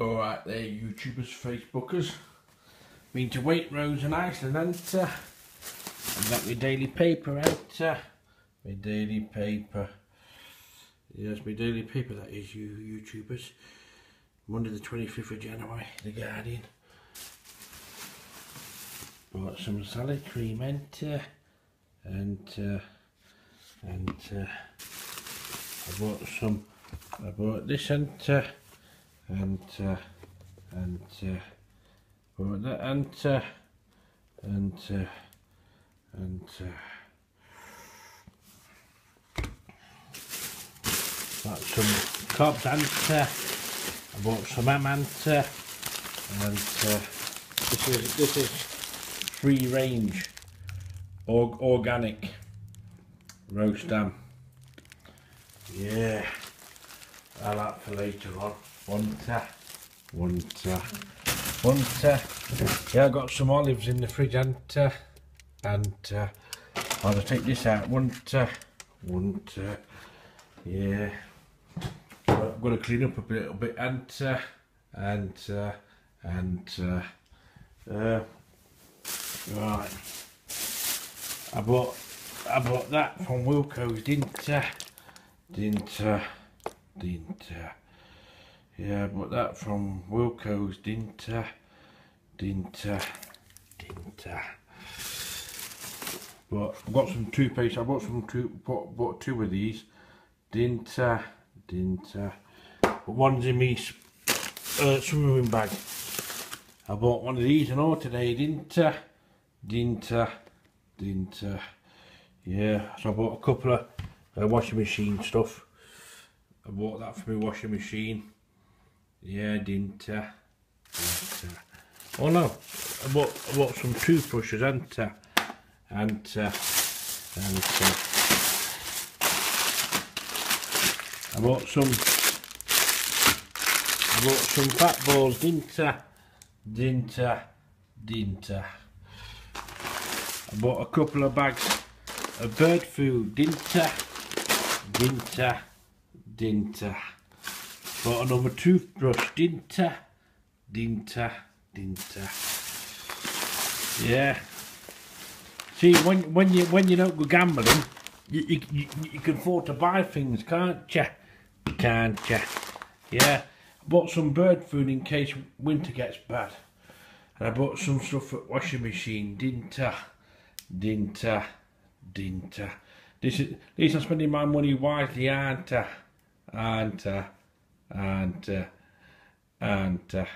Alright there YouTubers, Facebookers. Been to Waitrose in Iceland and uh, I've got my daily paper out. Uh, my daily paper. Yes, my daily paper that is you YouTubers. Monday the 25th of January, The Guardian. Bought some salad cream and uh, and uh, and uh, I bought some I bought this and uh, and uh, and uh, bought that? And uh, and uh, and uh, bought some cobs and uh, I bought some ham and uh, and uh, this is this is free range or, organic roast ham. Yeah Later on want uh, want uh, uh, yeah I got some olives in the fridge and uh, and uh, I'll take this out. Want uh, want uh, yeah. I'm to clean up a a bit and uh, and uh, and uh, uh, right. I bought I bought that from Wilko's, didn't uh, didn't uh, didn't uh, yeah but that from Wilko's didn't uh, didn't uh, didn't uh, but I got some toothpaste. I bought some two bought, bought two of these. Didn't uh, didn't uh, but one's in me uh, swimming bag. I bought one of these and all today. Didn't uh, didn't uh, didn't uh, yeah. So I bought a couple of uh, washing machine stuff. I bought that for my washing machine. Yeah, didn't. Uh, didn't uh, oh no, I bought I bought some toothbrushes and uh, and uh, and. Uh, I bought some I bought some fat balls, didn't I? Didn't I? Didn't I? I bought a couple of bags of bird food, didn't I? Didn't I? Didn't I? Bought another toothbrush, I? Didn't I? Yeah. See, when when you when you don't go gambling, you, you, you, you can afford to buy things, can't you? Can't you? Yeah. I bought some bird food in case winter gets bad. And I bought some stuff for washing machine, didn't I? Didn't I? Didn't I? This is, at least I'm spending my money wisely, aren't I? And Aren't I? Aren't I?